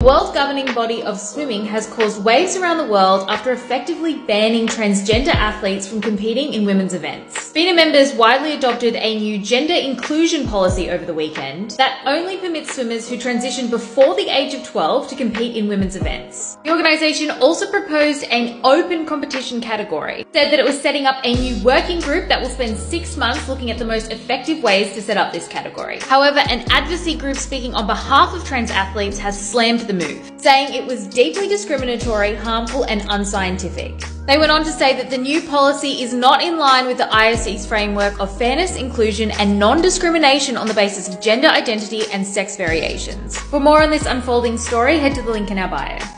The world governing body of swimming has caused waves around the world after effectively banning transgender athletes from competing in women's events. FINA members widely adopted a new gender inclusion policy over the weekend that only permits swimmers who transition before the age of 12 to compete in women's events. The organisation also proposed an open competition category, said that it was setting up a new working group that will spend six months looking at the most effective ways to set up this category. However, an advocacy group speaking on behalf of trans athletes has slammed the move, saying it was deeply discriminatory, harmful, and unscientific. They went on to say that the new policy is not in line with the IOC's framework of fairness, inclusion, and non discrimination on the basis of gender identity and sex variations. For more on this unfolding story, head to the link in our bio.